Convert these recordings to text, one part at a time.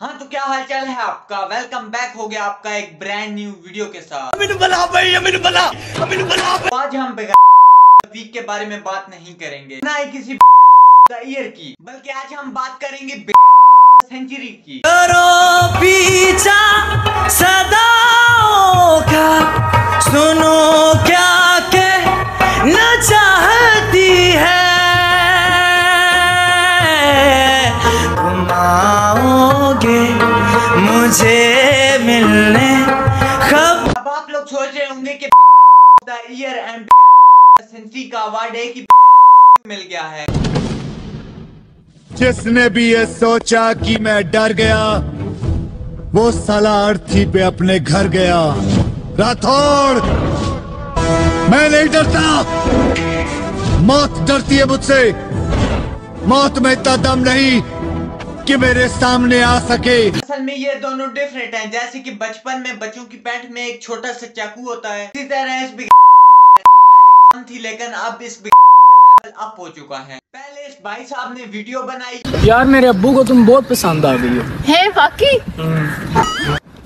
हाँ तो क्या हालचाल है आपका? वेलकम बैक हो गया आपका एक ब्रांड न्यू वीडियो के साथ। बला भाई बला बला तो आज हम वीक के बारे में बात नहीं करेंगे। ना ही किसी ईयर की बल्कि आज हम बात करेंगे सेंचुरी की। करो पीछा सदाओं का सुनो। मुझे मिलने। खब अब आप लोग सोच रहे होंगे कि ईयर एंड सेंचुरी का अवार्ड है कि मिल गया है? जिसने भी ये सोचा कि मैं डर गया वो साला अर्थी पे अपने घर गया। राठौड़ मैं नहीं डरता। मौत डरती है मुझसे। मौत में इतना दम नहीं। कि मेरे सामने आ सके। असल में ये दोनों डिफरेंट हैं। जैसे कि बचपन में बच्चों की पैंट में एक छोटा सा चाकू होता है। इसी तरह इस काम थी लेकिन अब इस लेवल अप हो चुका है। पहले इस भाई साहब ने वीडियो बनाई। यार मेरे अब्बू को तुम बहुत पसंद आ गई हो। है वाकई?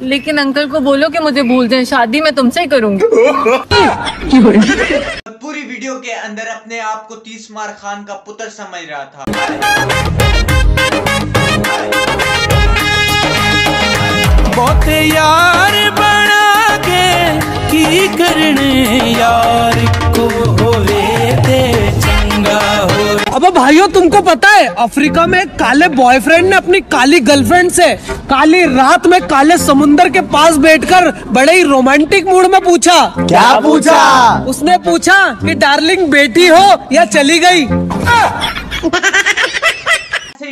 लेकिन अंकल को बोलो कि मुझे भूल जाए शादी मैं तुमसे ही करूँगी। पूरी वीडियो के अंदर अपने आप को तीस मार खान का पुत्र समझ रहा था। यार बना के की करने यार को होवे ते चंगा हो अबे भाइयों तुमको पता है अफ्रीका में एक काले बॉयफ्रेंड ने अपनी काली गर्लफ्रेंड से काली रात में काले समुंदर के पास बैठकर बड़े ही रोमांटिक मूड में पूछा। क्या पूछा? उसने पूछा कि डार्लिंग बेटी हो या चली गई?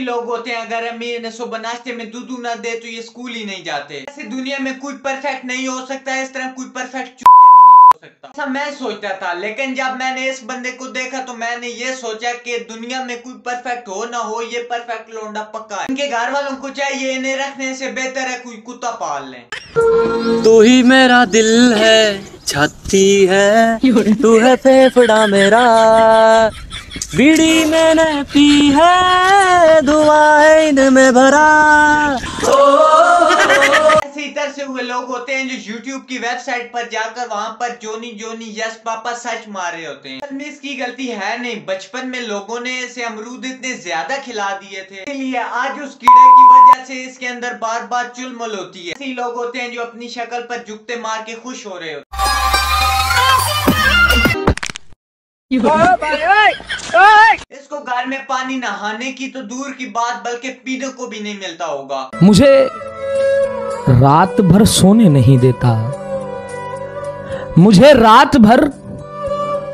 ही लोग होते हैं अगर अमीर ने सुबह नाश्ते में दूध ना दे तो ये स्कूल ही नहीं जाते। ऐसे दुनिया में कोई परफेक्ट नहीं हो सकता इस तरह कोई परफेक्ट भी नहीं हो सकता। ऐसा मैं सोचता था लेकिन जब मैंने इस बंदे को देखा तो मैंने ये सोचा कि दुनिया में कोई परफेक्ट हो ना हो ये परफेक्ट लोंडा पक्का है। इनके घर वालों को चाहिए इन्हें रखने से बेहतर है कोई कुत्ता पाल लें। तू ही मेरा दिल है छाती है तू है फेफड़ा मेरा। बीड़ी मैंने पी है दुआएँ इनमें भरा। ऐसे इधर से हुए लोग होते हैं जो YouTube की वेबसाइट पर जाकर वहाँ पर जोनी जोनी यस पापा सर्च मार रहे होते हैं। में इसकी गलती है नहीं बचपन में लोगों ने इसे अमरूद इतने ज़्यादा खिला दिए थे। इसलिए आज उस कीड़े की वजह से इसके अंदर बार बार चुलमुल होती है। ऐसे लोग होते हैं जो अपनी शक्ल पर जुगते मार के खुश हो रहे होते हैं। इसको घर में पानी नहाने की तो दूर की बात बल्कि पीने को भी नहीं मिलता होगा। मुझे रात भर सोने नहीं देता। मुझे रात भर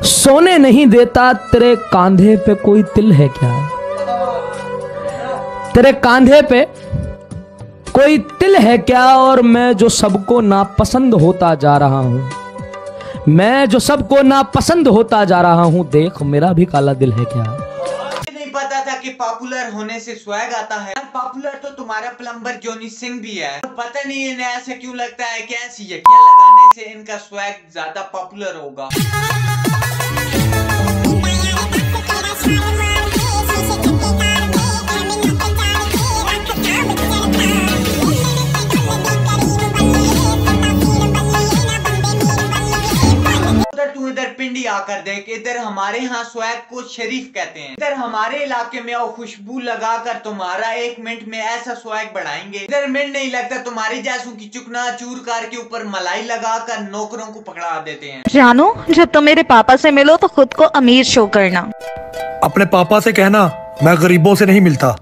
सोने नहीं देता। तेरे कांधे पे कोई तिल है क्या? तेरे कांधे पे कोई तिल है क्या? और मैं जो सबको नापसंद होता जा रहा हूँ। मैं जो सबको नापसंद होता जा रहा हूँ, देख, मेरा भी काला दिल है क्या? नहीं पता था कि पॉपुलर होने से स्वैग आता है। पॉपुलर तो तुम्हारा प्लम्बर जोनी सिंह भी है। तो पता नहीं इन्हें ऐसा क्यों लगता है कैसी ऐसी क्या लगाने से इनका स्वैग ज़्यादा पॉपुलर होगा। आकर देख इधर हमारे यहाँ स्वैग को शरीफ कहते हैं। इधर हमारे इलाके में और खुशबू लगाकर तुम्हारा एक मिनट में ऐसा स्वैग बढ़ाएँगे। इधर मिनट नहीं लगता तुम्हारी जैसों की चुकना चूर कार के ऊपर मलाई लगाकर नौकरों को पकड़ा देते हैं। जानू जब तुम मेरे पापा से मिलो तो खुद को अमीर शो करना। अपने पापा से कहना मैं गरीबों से नहीं मिलता।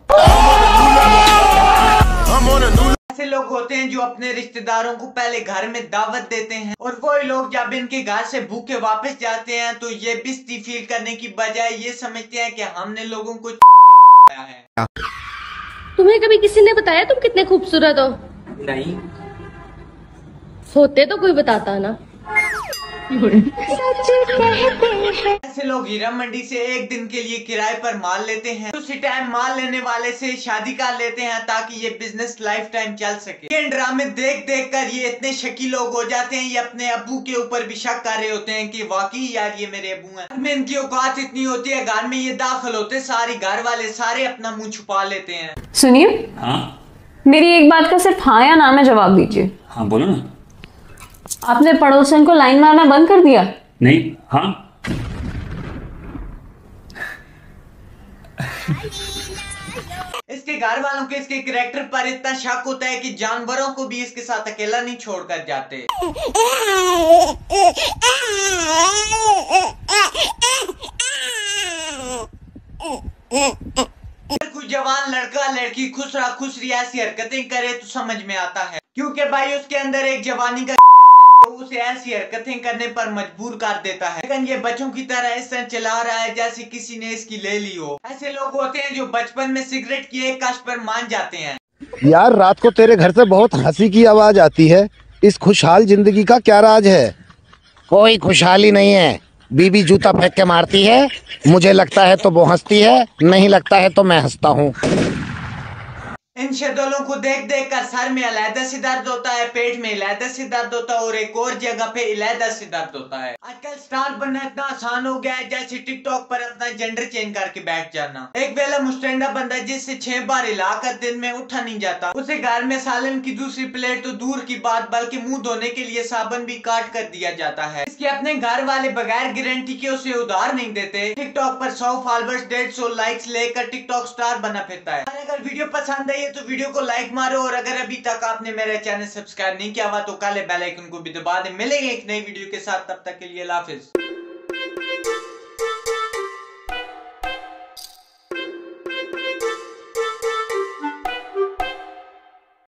ऐसे होते हैं जो अपने रिश्तेदारों को पहले घर में दावत देते हैं। और वो लोग जब इनके घर से भूखे वापस जाते हैं तो ये बिस्ती फील करने की बजाय ये समझते हैं कि हमने लोगों को है। तुम्हें कभी किसी ने बताया तुम कितने खूबसूरत हो? नहीं। सोते तो कोई बताता ना। ऐसे लोग हीरा मंडी से एक दिन के लिए किराए पर माल लेते हैं उसी टाइम माल लेने वाले से शादी कर लेते हैं ताकि ये बिज़नेस लाइफ टाइम चल सके। ये ड्रामे देख देख कर ये इतने शकी लोग हो जाते हैं ये अपने अबू के ऊपर भी शक कर रहे होते हैं कि वाकई यार ये मेरे अबू हैं। में इनकी औकात इतनी होती है घर में ये दाखिल होते सारी घर वाले सारे अपना मुँह छुपा लेते हैं। सुनिए? मेरी एक बात का सिर्फ़ हाँ या ना में जवाब दीजिए। हाँ बोलो ना। आपने पड़ोसन को लाइन मारना बंद कर दिया? नहीं हाँ। इसके घर वालों को इसके करेक्टर पर इतना शक होता है कि जानवरों को भी इसके साथ अकेला नहीं छोड़कर जाते। अगर कोई जवान लड़का लड़की खुश रहा खुश रही ऐसी हरकतें करे तो समझ में आता है। क्योंकि भाई उसके अंदर एक जवानी का उसे ऐसी हरकतें करने पर मजबूर कर देता है। लेकिन ये बच्चों की तरह इस तरह चला रहा है जैसे किसी ने इसकी ले ली हो। ऐसे लोग होते हैं जो बचपन में सिगरेट की एक कश पर मान जाते हैं। यार रात को तेरे घर से बहुत हँसी की आवाज़ आती है। इस खुशहाल ज़िंदगी का क्या राज है? कोई खुशहाली नहीं है। बीबी जूता फेंक के मारती है। मुझे लगता है तो वो हंसती है नहीं लगता है तो मैं हंसता हूँ। इन शेड्यूलों को देख देख कर सर में अलहदा से दर्द होता है, पेट में अलहदा से दर्द होता है और एक और जगह पे अलहदा से दर्द होता है। आजकल स्टार बनना इतना आसान हो गया है, जैसे टिकटॉक पर अपना जेंडर चेंज करके बैठ जाना। एक वेला मुस्टैंडा बंदा जिससे छह बार हिलाकर दिन में उठा नहीं जाता, उसे घर में सालन की दूसरी प्लेट तो दूर की बात, बल्कि मुँह धोने के लिए साबन भी काट कर दिया जाता है। इसके अपने घर वाले बगैर गारंटी के उसे उधार नहीं देते। टिकटॉक पर सौ फॉलोअर्स डेढ़ सौ लाइक्स लेकर टिकटॉक स्टार बना फिरता है। अगर वीडियो पसंद आई है तो वीडियो को लाइक मारो और अगर अभी तक आपने मेरा चैनल सब्सक्राइब नहीं किया हुआ तो काले बेल आइकन को भी दबा दें। मिलेंगे एक नई वीडियो के साथ। तब तक के लिए हाफिज।